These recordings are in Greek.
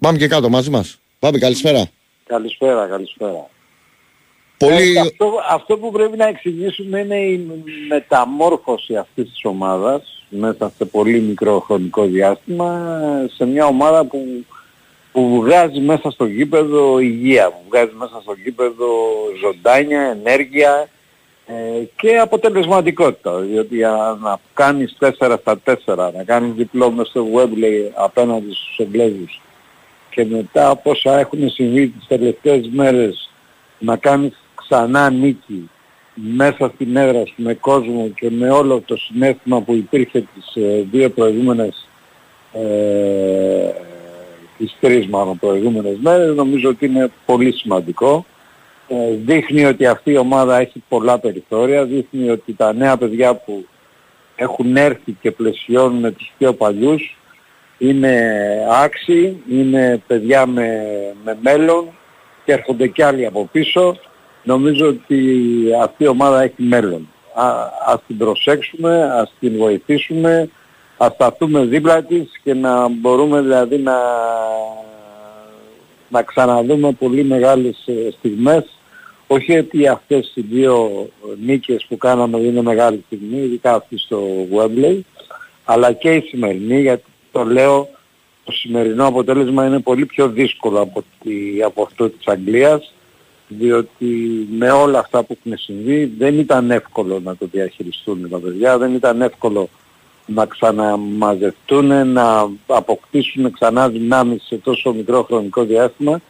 πάμε και κάτω μαζί μας. Πάμε, καλησπέρα. Καλησπέρα, καλησπέρα. Πολύ... Ε, αυτό, αυτό που πρέπει να εξηγήσουμε είναι η μεταμόρφωση αυτής της ομάδας μέσα σε πολύ μικρό χρονικό διάστημα σε μια ομάδα που, που βγάζει μέσα στο γήπεδο υγεία, που βγάζει μέσα στο γήπεδο ζωντάνια, ενέργεια ε, και αποτελεσματικότητα. Διότι να κάνεις 4 στα 4, να κάνεις διπλό μες στο Webley απέναντι στους Εγγλέζους και μετά από όσα έχουν συμβεί τις τελευταίες μέρες να κάνεις ξανά νίκη μέσα στην έδρα σου με κόσμο και με όλο το συνέστημα που υπήρχε τις ε, δύο προηγούμενες ε, τις τρεις μάλλον προηγούμενες μέρες νομίζω ότι είναι πολύ σημαντικό. Ε, δείχνει ότι αυτή η ομάδα έχει πολλά περιθώρια, δείχνει ότι τα νέα παιδιά που έχουν έρθει και πλαισιώνουν τους πιο παλιούς είναι άξιοι, είναι παιδιά με, με μέλλον και έρχονται κι άλλοι από πίσω. Νομίζω ότι αυτή η ομάδα έχει μέλλον. Α, ας την προσέξουμε, ας την βοηθήσουμε, ας σταθούμε δίπλα της και να μπορούμε δηλαδή να, να ξαναδούμε πολύ μεγάλες ε, στιγμές. Όχι ότι αυτές οι δύο νίκες που κάναμε είναι μεγάλη στιγμή, ειδικά αυτή στο Wembley, αλλά και η σημερινή, γιατί το λέω, το σημερινό αποτέλεσμα είναι πολύ πιο δύσκολο από, τη, από αυτό της Αγγλίας, διότι με όλα αυτά που έχουν συμβεί δεν ήταν εύκολο να το διαχειριστούν τα παιδιά, δεν ήταν εύκολο να ξαναμαζευτούν, να αποκτήσουν ξανά δυνάμεις σε τόσο μικρό χρονικό διάστημα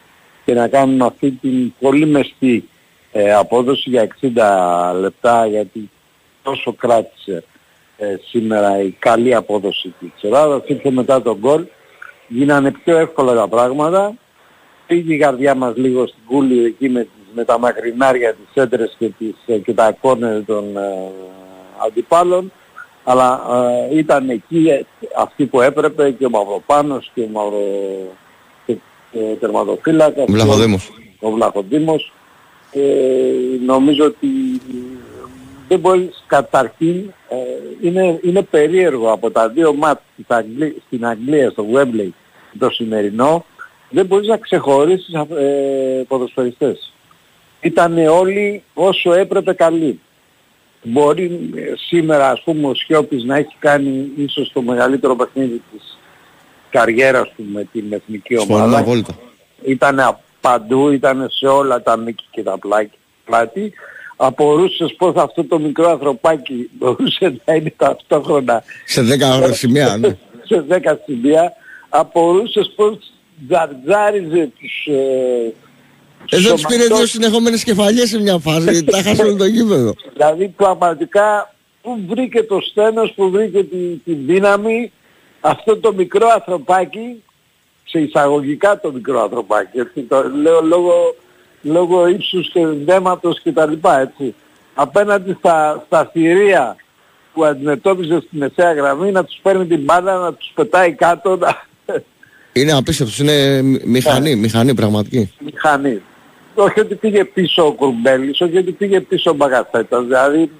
και να κάνουν αυτή την πολύ μεστή ε, απόδοση για 60 λεπτά γιατί τόσο κράτησε ε, σήμερα η καλή απόδοση της Ελλάδας. Ήρθε μετά τον γκολ, γίνανε πιο εύκολα τα πράγματα. Πήγε η καρδιά μας λίγο στην κούλη εκεί με, με τα μακρινάρια της έντρες και, τις, ε, και τα κόρνερ των ε, αντιπάλων. Αλλά ε, ήταν εκεί ε, αυτοί που έπρεπε και ο Μαυροπάνος και ο Μαυρο... και, και τερματοφύλακας. Ο Βλαχοδήμος. Ο Βλαχοδήμος. Ε, νομίζω ότι δεν μπορείς καταρχήν, ε, είναι, είναι περίεργο από τα δύο μάτς στην Αγγλία, στο Wembley, το σημερινό, δεν μπορείς να ξεχωρίσεις ε, ποδοσφαιριστές. Ήτανε όλοι όσο έπρεπε καλοί. Μπορεί ε, σήμερα ας πούμε ο Σιώπης να έχει κάνει ίσως το μεγαλύτερο παιχνίδι της καριέρας του με την εθνική ομάδα. Ήταν παντού, ήταν σε όλα τα μήκη και τα πλάτη απορούσες πως αυτό το μικρό ανθρωπάκι μπορούσε να είναι ταυτόχρονα σε 10 σημεία, ναι. σε 10 σημεία, απορούσες πως τζαρτζάριζε τους... Ε, Εδώ τους πήρε δύο συνεχόμενες κεφαλιές σε μια φάση, τα χάσανε το γήπεδο. Δηλαδή πραγματικά που βρήκε το στένος, που βρήκε τη, τη δύναμη αυτό το μικρό ανθρωπάκι, σε εισαγωγικά το μικρό ανθρωπάκι, έτσι το λέω λόγω λόγω ύψους και δέματος και τα λοιπά, έτσι. Απέναντι στα, στα θηρία που αντιμετώπιζε στη μεσαία γραμμή να τους παίρνει την μπάλα, να τους πετάει κάτω. Να... Είναι απίστευτος, είναι μηχανή, ναι. μηχανή πραγματική. Μηχανή. Όχι ότι πήγε πίσω ο Κουρμπέλης, όχι ότι πήγε πίσω ο Μπαγκαθέτας. Δηλαδή η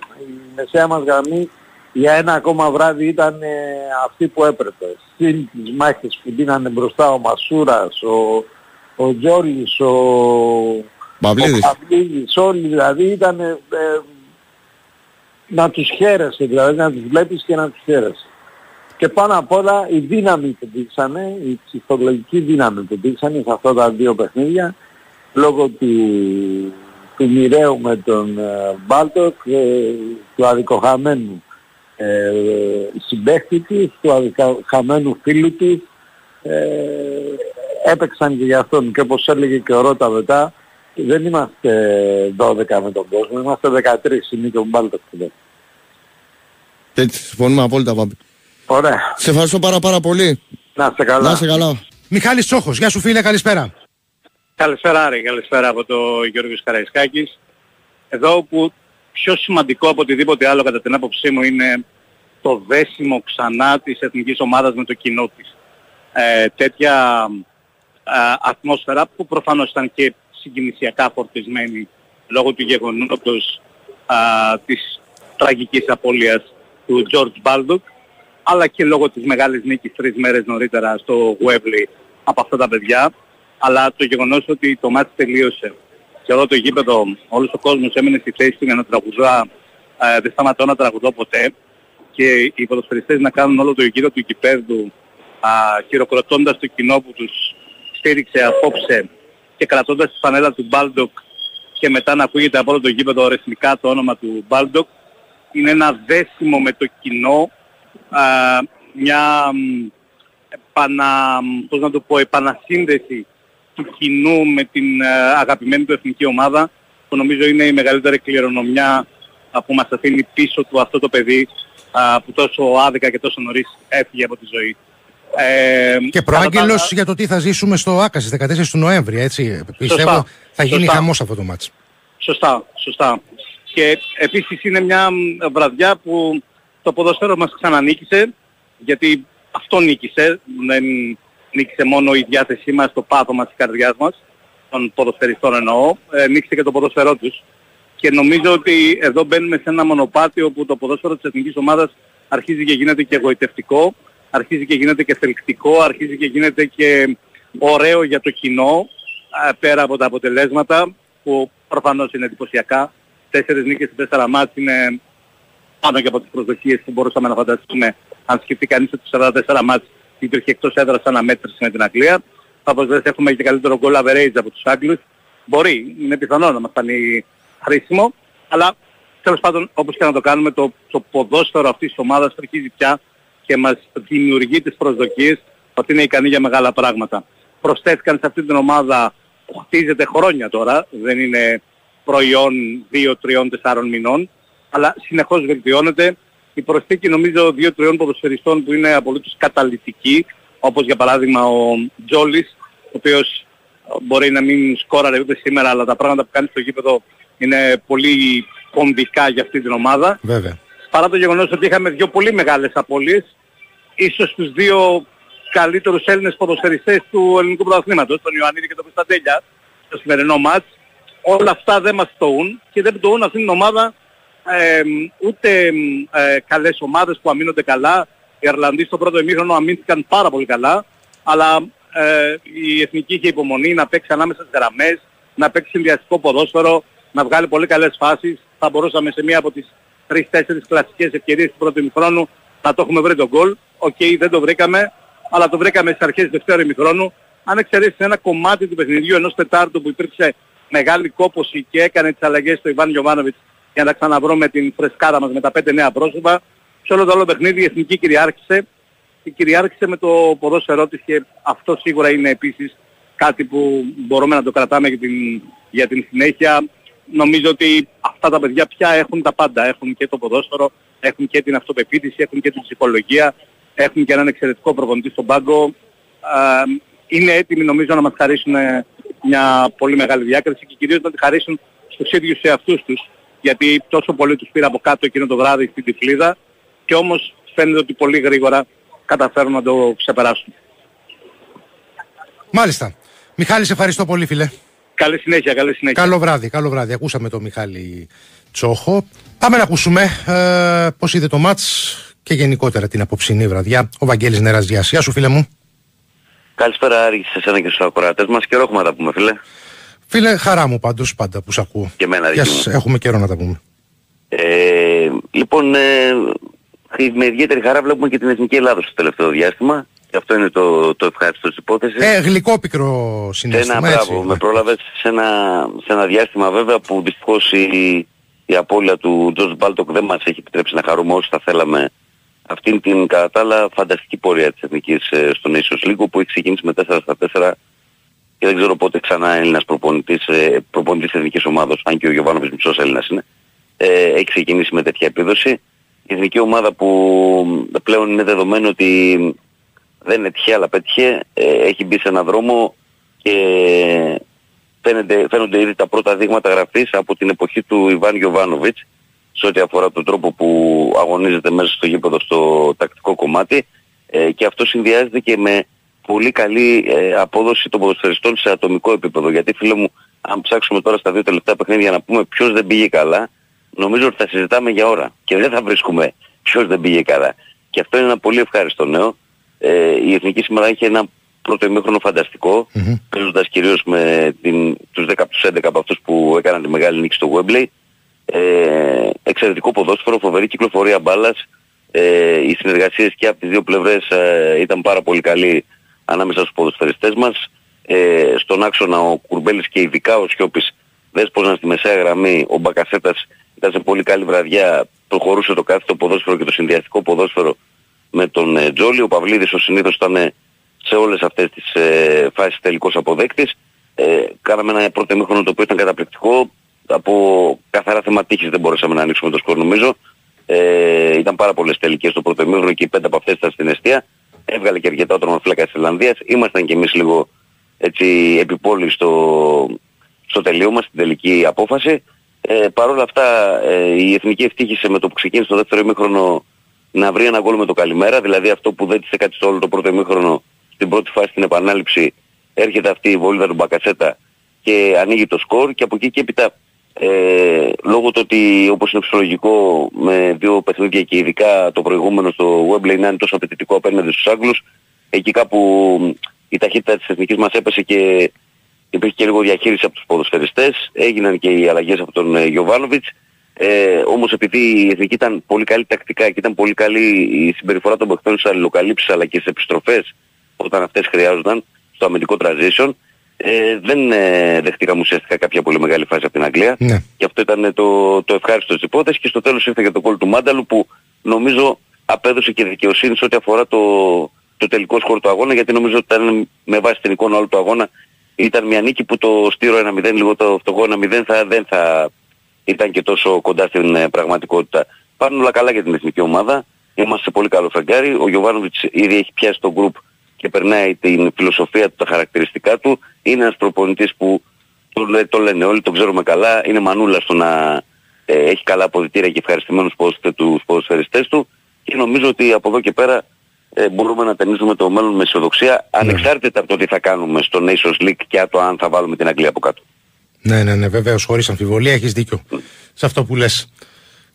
μεσαία μας γραμμή για ένα ακόμα βράδυ ήταν ε, αυτή που έπρεπε. Συν τις μάχες που δίνανε μπροστά ο Μασούρας, ο, ο Τζόλης, ο Παυλίδης, όλοι δηλαδή ήταν ε, να τους χαίρεσαι, δηλαδή να τους βλέπεις και να τους χαίρεσαι. Και πάνω απ' όλα η δύναμη που δείξανε, η ψυχολογική δύναμη που δείξανε σε αυτά τα δύο παιχνίδια, λόγω του, του μοιραίου με τον ε, Μπάλτοκ, ε, του αδικοχαμένου ε, συμπέχτη της, του αδικοχαμένου φίλου της, ε, έπαιξαν και για αυτόν και όπως έλεγε και ο Ρώτα μετά δεν είμαστε 12 με τον κόσμο, είμαστε 13 είναι και ο Μπάλτος Έτσι, συμφωνούμε απόλυτα Πάπη. Ωραία. Σε ευχαριστώ πάρα πάρα πολύ. Να είστε καλά. Να είστε καλά. Μιχάλης Τσόχος, γεια σου φίλε, καλησπέρα. Καλησπέρα Άρη, καλησπέρα από το Γιώργος Καραϊσκάκης. Εδώ που πιο σημαντικό από οτιδήποτε άλλο κατά την άποψή μου είναι το δέσιμο ξανά της εθνικής ομάδας με το κοινό της. Ε, τέτοια ατμόσφαιρα που προφανώς ήταν και συγκινησιακά φορτισμένη λόγω του γεγονότος α, της τραγικής απώλειας του George Baldock αλλά και λόγω της μεγάλης νίκης τρεις μέρες νωρίτερα στο Webley από αυτά τα παιδιά, αλλά το γεγονός ότι το ματς τελείωσε και όλο το γήπεδο, όλος ο κόσμος έμενε στη θέση του για να τραγουδά, ε, δεν σταματώ να τραγουδώ ποτέ. Και οι ποδοσφαιριστές να κάνουν όλο το γύρο του γηπέδου χειροκροτώντας το κοινό που τους στήριξε απόψε και κρατώντας τη φανέλα του Μπάλντοκ και μετά να ακούγεται από όλο το γήπεδο ρυθμικά το όνομα του Μπάλντοκ είναι ένα δέσιμο με το κοινό, α, μια επανα, πώς να το πω, επανασύνδεση του κοινού με την αγαπημένη του εθνική ομάδα που νομίζω είναι η μεγαλύτερη κληρονομιά που μας αφήνει πίσω του αυτό το παιδί που τόσο άδικα και τόσο νωρίς έφυγε από τη ζωή. Ε, και προάγγελος για το τι θα ζήσουμε στο ΆΚΑ στις 14 του Νοέμβρη, έτσι. Πιστεύω θα γίνει σωστά. χαμός αυτό το μάτς. Σωστά, σωστά. Και επίσης είναι μια βραδιά που το ποδοσφαίρο μας ξανανίκησε, γιατί αυτό νίκησε, δεν νίκησε μόνο η διάθεσή μας, το πάθος μας, η καρδιάς μας, των ποδοσφαιριστών εννοώ, ε, νίκησε και το ποδοσφαιρό τους. Και νομίζω ότι εδώ μπαίνουμε σε ένα μονοπάτι όπου το ποδόσφαιρο της εθνικής ομάδας αρχίζει και γίνεται και εγωιτευτικό, αρχίζει και γίνεται και θελκτικό, αρχίζει και γίνεται και ωραίο για το κοινό, πέρα από τα αποτελέσματα που προφανώς είναι εντυπωσιακά. Τέσσερις νίκες σε τέσσερα μάτς είναι πάνω και από τις προσδοκίες που μπορούσαμε να φανταστούμε αν σκεφτεί κανείς ότι 44 μάτς υπήρχε εκτός έδρας αναμέτρηση με την Αγγλία. Όπως δεν έχουμε και καλύτερο goal average από τους Άγγλους. Μπορεί, είναι πιθανό να μας φανεί χρήσιμο, αλλά τέλος πάντων όπως και να το κάνουμε το, το ποδόσφαιρο αυτής της ομάδας αρχίζει πια και μας δημιουργεί τις προσδοκίες ότι είναι ικανή για μεγάλα πράγματα. Προσθέθηκαν σε αυτή την ομάδα που χτίζεται χρόνια τώρα, δεν είναι προϊόν 2, 3, 4 μηνών, αλλά συνεχώς βελτιώνεται. Η προσθήκη νομίζω 2-3 ποδοσφαιριστών που είναι απολύτως καταλυτική, όπως για παράδειγμα ο Τζόλης, ο οποίος μπορεί να μην σκόραρε ούτε σήμερα, αλλά τα πράγματα που κάνει στο γήπεδο είναι πολύ κομβικά για αυτή την ομάδα. Βέβαια. Παρά το γεγονός ότι είχαμε δύο πολύ μεγάλες απώλειες, ίσως τους δύο καλύτερους Έλληνες ποδοσφαιριστές του ελληνικού πρωταθλήματος, τον Ιωαννίδη και τον Κωνσταντέλια, στο σημερινό μάτς. Όλα αυτά δεν μας τοούν και δεν τοούν αυτήν την ομάδα ε, ούτε ε, καλές ομάδες που αμήνονται καλά. Οι Ιρλανδοί στο πρώτο ημίχρονο αμήνθηκαν πάρα πολύ καλά, αλλά ε, η Εθνική είχε υπομονή να παίξει ανάμεσα στις γραμμές, να παίξει συνδυαστικό ποδόσφαιρο, να βγάλει πολύ καλές φάσεις. Θα μπορούσαμε σε μία από τις 3-4 κλασικές ευκαιρίες του πρώτου ημιχρόνου να το έχουμε βρει το γκολ. OK, okay, δεν το βρήκαμε, αλλά το βρήκαμε στις αρχές του δεύτερου ημιχρόνου. Αν εξαιρέσεις ένα κομμάτι του παιχνιδιού ενός τετάρτου που υπήρξε μεγάλη κόπωση και έκανε τις αλλαγές ο Ιβάν Γιοβάνοβιτς για να ξαναβρούμε την φρεσκάδα μας με τα πέντε νέα πρόσωπα, σε όλο το άλλο παιχνίδι η Εθνική κυριάρχησε και κυριάρχησε με το ποδόσφαιρό της και αυτό σίγουρα είναι επίσης κάτι που μπορούμε να το κρατάμε για την, για την συνέχεια νομίζω ότι αυτά τα παιδιά πια έχουν τα πάντα. Έχουν και το ποδόσφαιρο, έχουν και την αυτοπεποίθηση, έχουν και την ψυχολογία, έχουν και έναν εξαιρετικό προπονητή στον πάγκο. Είναι έτοιμοι νομίζω να μας χαρίσουν μια πολύ μεγάλη διάκριση και κυρίως να τη χαρίσουν στους ίδιους σε αυτούς τους. Γιατί τόσο πολύ τους πήρα από κάτω εκείνο το βράδυ στην Τυφλίδα και όμως φαίνεται ότι πολύ γρήγορα καταφέρουν να το ξεπεράσουν. Μάλιστα. Μιχάλη, σε ευχαριστώ πολύ φίλε. Καλή συνέχεια, καλή συνέχεια. Καλό βράδυ, καλό βράδυ. Ακούσαμε τον Μιχάλη Τσόχο. Πάμε να ακούσουμε ε, πώς είδε το μάτς και γενικότερα την απόψινή βραδιά. Ο Βαγγέλης Νεραζιάς. Γεια σου φίλε μου. Καλησπέρα Άρη σε εσένα και στους ακροατές μας. Καιρό έχουμε να τα πούμε φίλε. Φίλε, χαρά μου πάντως πάντα που σ' ακούω. Και εμένα δική μου. Έχουμε καιρό να τα πούμε. Ε, λοιπόν, ε, με ιδιαίτερη χαρά βλέπουμε και την Εθνική Ελλάδα στο τελευταίο διάστημα. Και αυτό είναι το, το ευχάριστο της υπόθεσης. Ε, γλυκό συνέστημα, ένα, έτσι. Μπράβο, με πρόλαβες σε ένα, σε ένα διάστημα βέβαια που δυστυχώς η, η απώλεια του Τζος Μπάλτοκ δεν μας έχει επιτρέψει να χαρούμε όσοι θα θέλαμε αυτήν την κατά τα άλλα φανταστική πορεία της Εθνικής ε, στον Nations League που έχει ξεκινήσει με 4 στα 4 και δεν ξέρω πότε ξανά Έλληνας προπονητής, ε, προπονητής εθνικής ομάδος, αν και ο Γιωβάνοβης μισός Έλληνας είναι, ε, έχει ξεκινήσει με τέτοια επίδοση. Η εθνική ομάδα που πλέον είναι δεδομένο ότι δεν είναι τυχαία αλλά πέτυχε, ε, έχει μπει σε έναν δρόμο και φαίνεται, φαίνονται ήδη τα πρώτα δείγματα γραφής από την εποχή του Ιβάν Γιωβάνοβιτς σε ό,τι αφορά τον τρόπο που αγωνίζεται μέσα στο γήπεδο στο τακτικό κομμάτι ε, και αυτό συνδυάζεται και με πολύ καλή ε, απόδοση των ποδοσφαιριστών σε ατομικό επίπεδο. Γιατί φίλε μου, αν ψάξουμε τώρα στα δύο τελευταία παιχνίδια να πούμε ποιος δεν πήγε καλά, νομίζω ότι θα συζητάμε για ώρα και δεν θα βρίσκουμε ποιος δεν πήγε καλά. Και αυτό είναι ένα πολύ ευχάριστο νέο ε, η Εθνική σήμερα έχει ένα πρώτο ημίχρονο φανταστικό, mm-hmm. παίζοντας κυρίως με την, τους 10 από τους 11 από αυτούς που έκαναν τη μεγάλη νίκη στο Wembley. Ε, εξαιρετικό ποδόσφαιρο, φοβερή κυκλοφορία μπάλας. Ε, οι συνεργασίες και από τις δύο πλευρές ε, ήταν πάρα πολύ καλή ανάμεσα στους ποδοσφαιριστές μας. Ε, στον άξονα ο Κουρμπέλης και ειδικά ο Σιώπης δέσποναν στη μεσαία γραμμή. Ο Μπακασέτας ήταν σε πολύ καλή βραδιά, προχωρούσε το κάθετο ποδόσφαιρο και το συνδυαστικό ποδόσφαιρο με τον ε, Τζόλι. Ο Παυλίδης ο συνήθως ήταν σε όλες αυτές τις ε, φάσεις τελικός αποδέκτης. Ε, κάναμε ένα πρώτο εμίχρονο το οποίο ήταν καταπληκτικό. Από καθαρά θέμα τύχης δεν μπορέσαμε να ανοίξουμε το σκορ νομίζω. Ε, ήταν πάρα πολλές τελικές το πρώτο εμίχρονο και οι πέντε από αυτές ήταν στην αιστεία. Έβγαλε και αρκετά ο τρομοφύλακας της Ιρλανδίας. Ήμασταν κι εμείς λίγο έτσι επιπόλοι στο, στο τελείωμα, στην τελική απόφαση. Ε, Παρ' όλα αυτά ε, η Εθνική ευτύχησε με το που ξεκίνησε το δεύτερο ημίχρονο να βρει ένα γκολ με το καλημέρα, δηλαδή αυτό που δεν της έκατσε στο όλο το πρώτο ημίχρονο στην πρώτη φάση στην επανάληψη έρχεται αυτή η βόλυδα του Μπακατσέτα και ανοίγει το σκορ και από εκεί και έπειτα ε, λόγω του ότι όπως είναι ψυχολογικό με δύο παιχνίδια και ειδικά το προηγούμενο στο Wembley να είναι τόσο απαιτητικό απέναντι στους Άγγλους εκεί κάπου η ταχύτητα της εθνικής μας έπεσε και υπήρχε και λίγο διαχείριση από τους ποδοσφαιριστές. Έγιναν και οι αλλαγές από τον ε, Γιωβάνοβιτς. Ε, όμως επειδή η εθνική ήταν πολύ καλή τακτικά και ήταν πολύ καλή η συμπεριφορά των παιχτών στις αλληλοκαλύψεις αλλά και στις επιστροφές όταν αυτές χρειάζονταν στο αμυντικό transition ε, δεν ε, δεχτήκαμε ουσιαστικά κάποια πολύ μεγάλη φάση από την Αγγλία ναι. και αυτό ήταν το, το ευχάριστο της υπόθεσης και στο τέλος ήρθε για το κόλ του Μάνταλου που νομίζω απέδωσε και δικαιοσύνη σε ό,τι αφορά το, το τελικό σκορ του αγώνα γιατί νομίζω ότι ήταν με βάση την εικόνα όλου του αγώνα ήταν μια νίκη που το στήρο 1-0 λίγο το φτωχό 1-0 θα, δεν θα ήταν και τόσο κοντά στην ε, πραγματικότητα. Πάνε όλα καλά για την εθνική ομάδα. Είμαστε σε πολύ καλό φεγγάρι. Ο Γιωβάνοβιτς ήδη έχει πιάσει το γκρουπ και περνάει την φιλοσοφία του, τα χαρακτηριστικά του. Είναι ένας προπονητής που το, το λένε όλοι, το ξέρουμε καλά. Είναι μανούλα στο να ε, έχει καλά αποδητήρια και ευχαριστημένους τους ποδοσφαιριστές του. Και νομίζω ότι από εδώ και πέρα ε, μπορούμε να ταινίζουμε το μέλλον με αισιοδοξία ναι. ανεξάρτητα από το τι θα κάνουμε στο Nations League και το αν θα βάλουμε την Αγγλία από κάτω. Ναι, ναι, ναι, βεβαίως, χωρίς αμφιβολία, έχεις δίκιο σε αυτό που λες.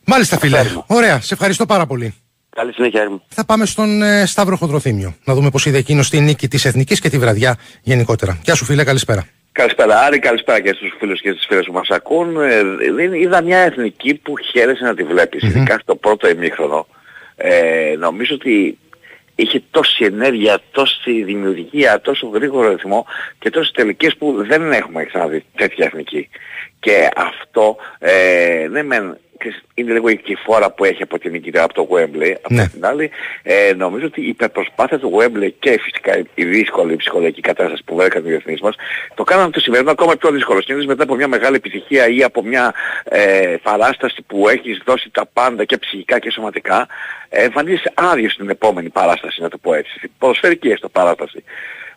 Μάλιστα, φίλε. Ωραία, σε ευχαριστώ πάρα πολύ. Καλή συνέχεια, μου. Θα πάμε στον ε, Σταύρο Χοντροθύμιο. Να δούμε πώς είδε εκείνος τη νίκη της Εθνικής και τη βραδιά γενικότερα. Γεια σου, φίλε, καλησπέρα. Καλησπέρα Άρη, καλησπέρα και στους φίλους και στις φίλες που μας ακούν. Ε, είδα μια εθνική που χαίρεσε να τη βλέπεις, mm-hmm. ειδικά στο πρώτο ημίχρονο. Ε, νομίζω ότι είχε τόση ενέργεια, τόση δημιουργία, τόσο γρήγορο ρυθμό και τόσες τελικές που δεν έχουμε ξαναδεί τέτοια εθνική. Και αυτό ε, δεν με είναι λίγο η κυφόρα που έχει από την νικητή από το Wembley. Από ναι. την άλλη, ε, νομίζω ότι η υπερπροσπάθεια του Wembley και φυσικά η δύσκολη ψυχολογική κατάσταση που βρέθηκαν οι διεθνείς μας, το κάνανε το σημερινό ακόμα πιο δύσκολο. Συνήθως μετά από μια μεγάλη επιτυχία ή από μια ε, παράσταση που έχεις δώσει τα πάντα και ψυχικά και σωματικά, ε, εμφανίζεσαι άδειο στην επόμενη παράσταση, να το πω έτσι. Ποδοσφαιρική έστω παράσταση.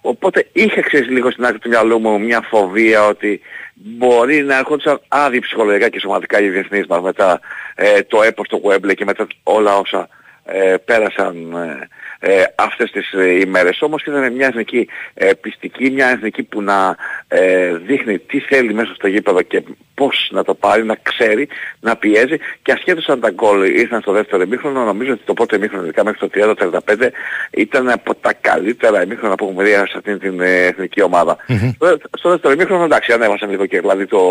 Οπότε είχα ξέρεις λίγο στην άκρη του μυαλού μου μια φοβία ότι μπορεί να έρχονταν άδειοι ψυχολογικά και σωματικά οι διεθνείς μας μετά ε, το έπος του Wembley και μετά όλα όσα ε, πέρασαν ε, ε, αυτές τις ε, ημέρες. Όμως ήταν μια εθνική ε, πιστική, μια εθνική που να ε, δείχνει τι θέλει μέσα στο γήπεδο και πώς να το πάρει, να ξέρει, να πιέζει και ασχέτως αν τα γκολ ήρθαν στο δεύτερο εμίχρονο, νομίζω ότι το πρώτο εμίχρονο, ειδικά μέχρι το 30-35, ήταν από τα καλύτερα εμίχρονα που έχουμε δει σε αυτήν την ε, εθνική ομάδα. Mm-hmm. Στο δεύτερο εμίχρονο, εντάξει, ανέβασαν λίγο και δηλαδή το,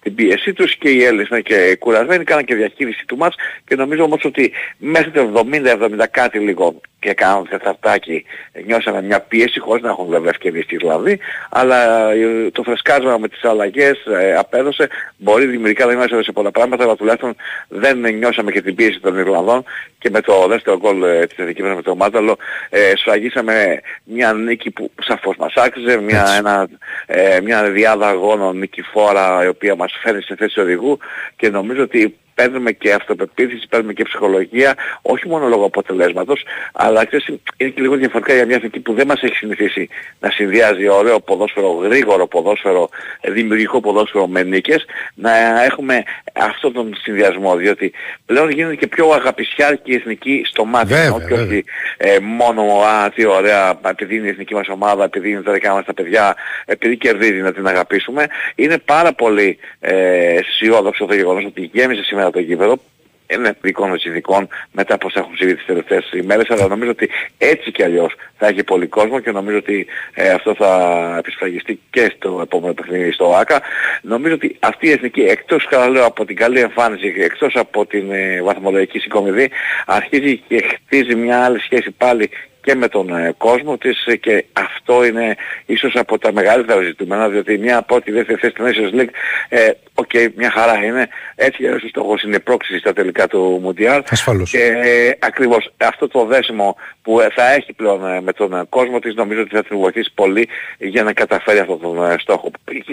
την πίεσή τους και οι Έλληνες είναι και κουρασμένοι, κάναν και διαχείριση του μας και νομίζω όμως ότι μέχρι το 70-70 κάτι λίγο και κάνουν τεταρτάκι νιώσαμε μια πίεση χωρίς να έχουν βέβαια ευκαιρίες στη Ιρλανδοί αλλά ε, το φρεσκάρισμα με τις αλλαγές ε, απέδωσε. Μπορεί δημιουργικά δεν μέσα σε πολλά πράγματα αλλά τουλάχιστον δεν νιώσαμε και την πίεση των Ιρλανδών και με το δεύτερο γκολ ε, της Εθνικής με το Μάταλο ε, σφραγίσαμε μια νίκη που σαφώς μας άξιζε μια, ένα, ε, μια διάδα αγώνων νικηφόρα η οποία μας φέρνει σε θέση οδηγού και νομίζω ότι παίρνουμε και αυτοπεποίθηση, παίρνουμε και ψυχολογία, όχι μόνο λόγω αποτελέσματος, αλλά ξέρεις, είναι και λίγο διαφορετικά για μια εθνική που δεν μας έχει συνηθίσει να συνδυάζει ωραίο ποδόσφαιρο, γρήγορο ποδόσφαιρο, δημιουργικό ποδόσφαιρο με νίκες, να έχουμε αυτόν τον συνδυασμό, διότι πλέον γίνεται και πιο αγαπησιάρικη η εθνική στο μάτι, βέβαια, και όχι ε, μόνο, α, τι ωραία, επειδή είναι η εθνική μας ομάδα, επειδή είναι τα δικά μας τα παιδιά, επειδή κερδίζει να την αγαπήσουμε. Είναι πάρα πολύ ε, αισιόδοξο το γεγονός ότι γέμισε σήμερα το γήπεδο είναι δικών μας ειδικών μετά πώς έχουν συμβεί τις τελευταίες ημέρες αλλά νομίζω ότι έτσι κι αλλιώς θα έχει πολύ κόσμο και νομίζω ότι ε, αυτό θα επισφραγιστεί και στο επόμενο παιχνίδι στο ΆΚΑ. Νομίζω ότι αυτή η εθνική εκτός καλά από την καλή εμφάνιση και εκτός από την ε, βαθμολογική συγκομιδή αρχίζει και χτίζει μια άλλη σχέση πάλι και με τον ε, κόσμο της ε, και αυτό είναι ίσως από τα μεγαλύτερα ζητούμενα διότι μια από ό,τι δεύτερη θέση του Nations League ε, οκ, μια χαρά είναι έτσι και ο στόχος είναι πρόκριση στα τελικά του Μουντιάλ Ασφαλώς. και ε, ακριβώς αυτό το δέσιμο που θα έχει πλέον ε, με τον κόσμο της νομίζω ότι θα την βοηθήσει πολύ για να καταφέρει αυτόν τον ε, στόχο.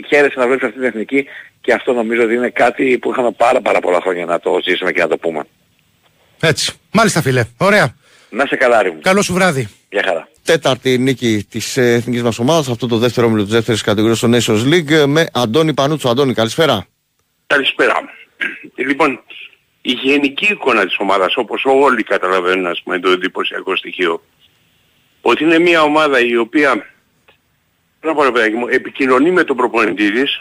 Χαίρεσαι να βλέπεις αυτή την εθνική και αυτό νομίζω ότι είναι κάτι που είχαμε πάρα πάρα πολλά χρόνια να το ζήσουμε και να το πούμε. Έτσι. Μάλιστα, φίλε. Ωραία. Να σε καλά, ρε μου. Καλό σου βράδυ. Γεια χαρά. Τέταρτη νίκη της εθνικής μας ομάδας, αυτό το δεύτερο όμιλο της δεύτερης κατηγορίας στο Nations League με Αντώνη Πανούτσο. Αντώνη, καλησπέρα. Καλησπέρα. Ε, Λοιπόν, η γενική εικόνα της ομάδας, όπως όλοι καταλαβαίνουν, ας πούμε, το εντυπωσιακό στοιχείο, ότι είναι μια ομάδα η οποία, να πω ρε παιδάκι μου, επικοινωνεί με τον προπονητή της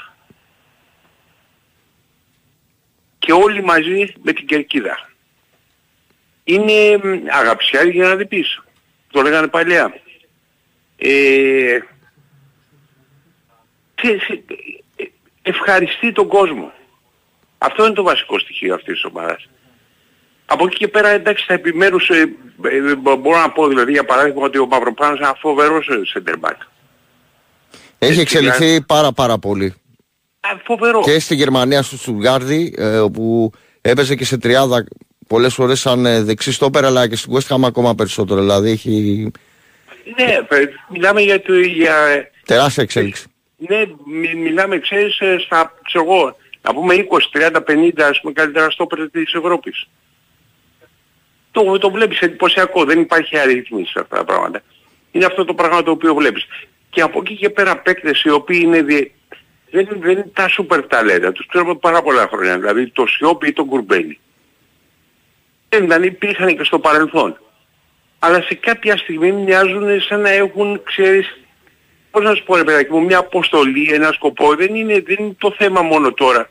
και όλοι μαζί με την κερκίδα. Είναι μ, αγαπησιά για να δεις πίσω. Το λέγανε παλιά. Ε, και σε- ε, ευχαριστεί τον κόσμο. Αυτό είναι το βασικό στοιχείο αυτής της ομάδας. Από εκεί και πέρα εντάξει στα επιμέρους ε, ε, μπο- μπορώ να πω δηλαδή για παράδειγμα ότι ο Μαυροπάνος είναι ένα φοβερός ε, center back. Έχει Έτσι, εξελιχθεί πάρα πάρα πολύ. Α, φοβερό. Και στη Γερμανία στο Στουτγκάρδι, ε, όπου έπαιζε και σε τριάδα πολλές φορές σαν ε, δεξί στόπερ, αλλά και στην West Ham ακόμα περισσότερο. Δηλαδή έχει Ναι, ε, μιλάμε για, το, για τεράστια εξέλιξη. ναι, μι- μιλάμε ξέρεις ε, στα, ξέρω εγώ, να πούμε 20, 30, 50 ας πούμε καλύτερα στόπερ της Ευρώπης. Το, το βλέπεις εντυπωσιακό, δεν υπάρχει αριθμής σε αυτά τα πράγματα. Είναι αυτό το πράγμα το οποίο βλέπεις. Και από εκεί και πέρα παίκτες οι οποίοι είναι δι... δεν, δεν είναι τα σούπερ ταλέντα, τους ξέρουμε πάρα πολλά χρόνια, δηλαδή το Σιώπη ή τον Κουρμπέλη. Δεν ήταν, υπήρχαν και στο παρελθόν. Αλλά σε κάποια στιγμή μοιάζουν σαν να έχουν, ξέρεις, πώς να σου πω ρε παιδάκι μου, μια αποστολή, ένα σκοπό. Δεν είναι, δεν είναι το θέμα μόνο τώρα.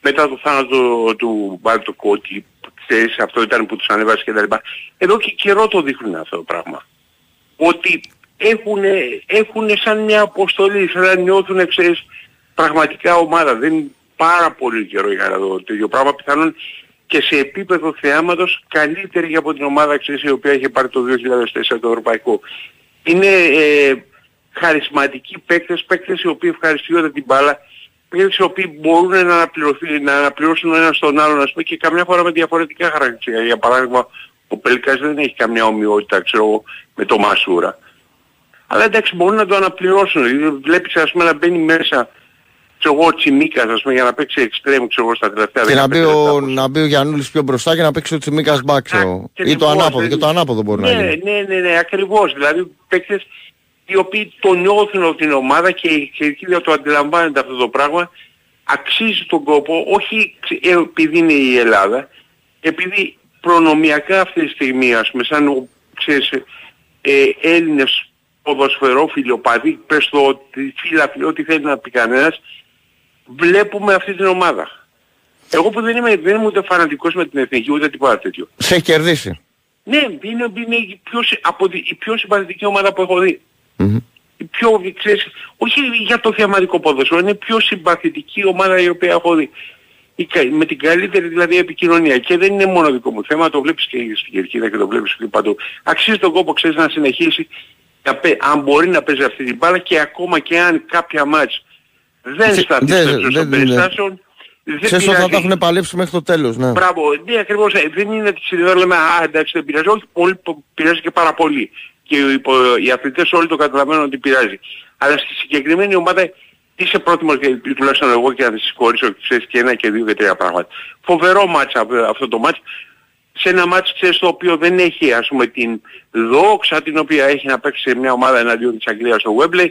Μετά το θάνατο του Μπάλτο Κότη, ξέρεις, αυτό ήταν που τους ανέβασε και τα λοιπά. Εδώ και καιρό το δείχνουν αυτό το πράγμα. Ότι έχουν, έχουν σαν μια αποστολή, σαν να νιώθουν, ξέρεις, πραγματικά ομάδα. Δεν είναι πάρα πολύ καιρό για να δω το ίδιο πράγμα. Πιθανόν και σε επίπεδο θεάματος καλύτερη από την ομάδα ξέρεις, η οποία είχε πάρει το 2004 το Ευρωπαϊκό. Είναι ε, χαρισματικοί παίκτες, παίκτες οι οποίοι ευχαριστούνται την μπάλα, παίκτες οι οποίοι μπορούν να, αναπληρωθεί, να αναπληρώσουν ένας στον άλλον ας πούμε, και καμιά φορά με διαφορετικά χαρακτηριστικά. Για παράδειγμα, ο Πελκάς δεν έχει καμιά ομοιότητα ξέρω, εγώ, με το Μασούρα. Αλλά εντάξει μπορούν να το αναπληρώσουν. Δηλαδή, Βλέπεις ας πούμε να μπαίνει μέσα ξέρω εγώ, ο Τσιμίκας ας πούμε για να παίξει εξτρέμ ξέρω εγώ στα τελευταία Και να 15 μπει, λεπτά, ο, πώς- να μπει ο Γιαννούλης πιο μπροστά και να παίξει ο Τσιμίκας μπακ. ξέρω. και Ή το ακριβώς, ανάποδο. ε, Και το ανάποδο μπορεί να ναι, γίνει. ναι, ναι, ναι, ακριβώς. Δηλαδή παίκτες οι οποίοι το νιώθουν από την ομάδα και η Κερκίδα το αντιλαμβάνεται αυτό το πράγμα, αξίζει τον κόπο, όχι ξε- ε, επειδή είναι η Ελλάδα, επειδή προνομιακά αυτή τη στιγμή, ας πούμε, σαν ο, ξέρεις, ε, Έλληνες ποδοσφαιρόφιλοι, οπαδοί, πες το ότι φίλαθλοι, ό,τι θέλει να πει κανένας, βλέπουμε αυτή την ομάδα. Εγώ που δεν είμαι, δεν είμαι ούτε φανατικός με την εθνική, ούτε τίποτα τέτοιο. Σε έχει κερδίσει. Ναι, είναι, είναι η, πιο, συ- από τη- η πιο συμπαθητική ομάδα που έχω δει. Μμμ. Η πιο, ξέρεις, όχι για το θεαματικό ποδόσφαιρο, είναι η πιο συμπαθητική ομάδα η οποία έχω δει. Η, κα- με την καλύτερη δηλαδή επικοινωνία. Και δεν είναι μόνο δικό μου θέμα, το βλέπεις και στην Κερκίδα και το βλέπεις και παντού. Αξίζει τον κόπο, ξέρεις, να συνεχίσει, να πέ- αν μπορεί να παίζει αυτή την μπάλα και ακόμα και αν κάποια μάτς δεν Θε- σταθεί δεν- στο ύψος δεν- των δεν- περιστάσεων, δεν Ξέρεις ότι θα τα πειράζει. έχουν παλέψει μέχρι το τέλος. Ναι. Μπράβο, ναι ακριβώς, ε, δεν είναι ότι συνειδητά λέμε «Α, εντάξει δεν πειράζει», όχι, πολύ, πο- πειράζει και πάρα πολύ. Και οι, υπο- οι αθλητές όλοι το καταλαβαίνουν ότι πειράζει. Αλλά στη συγκεκριμένη ομάδα είσαι πρότιμος, και τουλάχιστον εγώ και να τη συγχωρήσω, ξέρεις και ένα και δύο και τρία πράγματα. Φοβερό μάτς αυ- αυτό το μάτς. Σε ένα μάτς ξέρεις το οποίο δεν έχει ας πούμε την δόξα την οποία έχει να παίξει σε μια ομάδα εναντίον της Αγγλίας στο Wembley.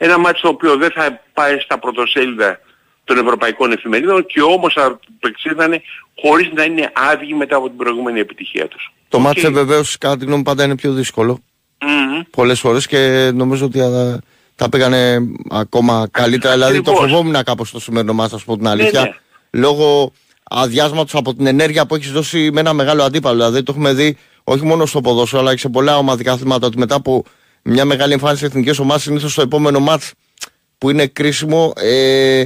Ένα μάτς το οποίο δεν θα πάει στα πρωτοσέλιδα των ευρωπαϊκών εφημερίδων και όμως θα παίξιδανε χωρίς να είναι άδειοι μετά από την προηγούμενη επιτυχία τους. Το Οκ. μάτσε βεβαίως κατά τη γνώμη μου πάντα είναι πιο δύσκολο. Μμμ. πολλές φορές και νομίζω ότι α, τα πήγανε ακόμα καλύτερα. Δηλαδή το Ακριβώς. φοβόμουν κάπως το σημερινό μας, θα σου πω την αλήθεια. ναι. Λόγω αδιάσματος από την ενέργεια που έχεις δώσει με ένα μεγάλο αντίπαλο. Δηλαδή το έχουμε δει όχι μόνο στο ποδόσφαιρο αλλά και σε πολλά ομαδικά θέματα ότι μετά από μια μεγάλη εμφάνιση εθνική ομάδα συνήθω στο επόμενο μάτς που είναι κρίσιμο ε,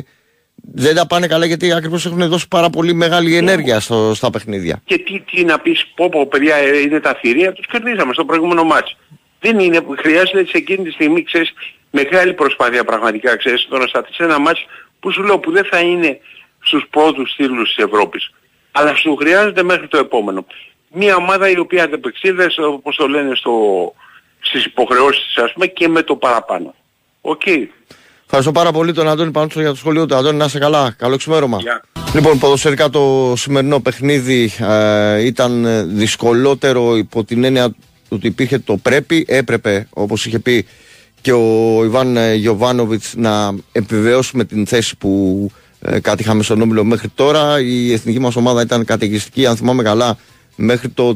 δεν τα πάνε καλά γιατί ακριβώς έχουν δώσει πάρα πολύ μεγάλη ενέργεια στο, στα παιχνίδια. Και τι, τι να πεις πω πω παιδιά ε, είναι τα θηρία, τους κερδίσαμε στο προηγούμενο μάτς. Δεν είναι, χρειάζεται σε εκείνη τη στιγμή, ξέρεις, μεγάλη προσπάθεια πραγματικά, ξέρεις, το να σταθείς σε ένα μάτς που σου λέω που δεν θα είναι στους πρώτους τίτλους της Ευρώπης. Αλλά σου χρειάζεται μέχρι το επόμενο. Μια ομάδα η οποία ανταπεξήλθε, όπως το λένε στο, στις υποχρεώσεις της ας πούμε και με το παραπάνω. OK. Okay. Ευχαριστώ πάρα πολύ τον Αντώνη Πανούτσο για το σχόλιό του. Αντώνη, να είσαι καλά. Καλό ξημέρωμα. Λοιπόν, ποδοσφαιρικά το σημερινό παιχνίδι ε, ήταν δυσκολότερο υπό την έννοια ότι υπήρχε το πρέπει, έπρεπε, όπως είχε πει και ο Ιβάν Γιωβάνοβιτς να επιβεβαιώσουμε την θέση που ε, κάτι είχαμε στον Όμιλο μέχρι τώρα. Η εθνική μας ομάδα ήταν καταιγιστική, αν θυμάμαι καλά, μέχρι το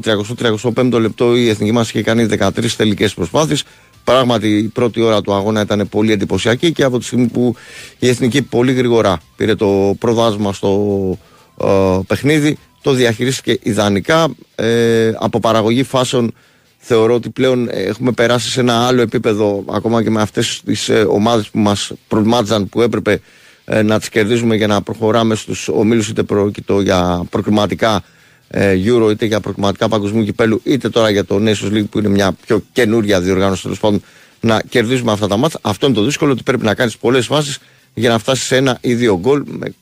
30-35 λεπτό η εθνική μας είχε κάνει 13 τελικές προσπάθειες. Πράγματι η πρώτη ώρα του αγώνα ήταν πολύ εντυπωσιακή και από τη στιγμή που η εθνική πολύ γρήγορα πήρε το προδάσμα στο ε, παιχνίδι, το διαχειρίστηκε ιδανικά. Ε, από παραγωγή φάσεων θεωρώ ότι πλέον έχουμε περάσει σε ένα άλλο επίπεδο ακόμα και με αυτές τις ε, ομάδες που μας προβλημάτιζαν που έπρεπε ε, να τις κερδίζουμε για να προχωράμε στους ομίλους είτε πρόκειτο για προκριματικά ε, Euro είτε για προκριματικά παγκοσμίου κυπέλου είτε τώρα για το Nations League που είναι μια πιο καινούρια διοργάνωση τέλος πάντων να κερδίζουμε αυτά τα μάτια. Αυτό είναι το δύσκολο ότι πρέπει να κάνεις πολλές φάσεις για να φτάσεις σε ένα ή δύο γκολ με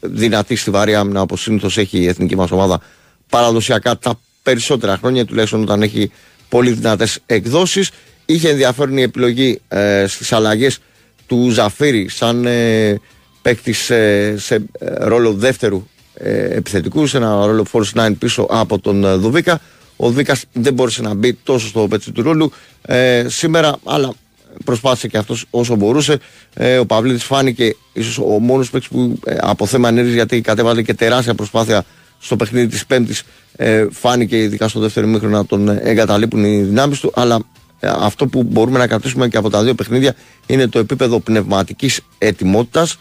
δυνατή στιβαρή άμυνα όπως συνήθως έχει η εθνική μας ομάδα παραδοσιακά τα περισσότερα χρόνια τουλάχιστον όταν έχει πολύ δυνατές εκδόσεις. Είχε ενδιαφέρον η επιλογή ε, στις αλλαγές του Ζαφίρη σαν ε, παίκτης σε, σε ε, ρόλο δεύτερου ε, επιθετικούς, σε ένα ρόλο force 9 πίσω από τον ε, Δουβίκα. Ο Δουβίκας δεν μπόρεσε να μπει τόσο στο πέτσι του ρόλου ε, σήμερα, αλλά προσπάθησε και αυτός όσο μπορούσε. Ε, ο Παυλίδης φάνηκε ίσως ο μόνος παίκτης που ε, από θέμα ενέργειας γιατί κατέβαλε και τεράστια προσπάθεια στο παιχνίδι της Πέμπτης. Ε, φάνηκε ειδικά στο δεύτερο μήχρονο να τον εγκαταλείπουν οι δυνάμεις του. Αλλά ε, αυτό που μπορούμε να κρατήσουμε και από τα δύο παιχνίδια είναι το επίπεδο πνευματικής ετοιμότητας,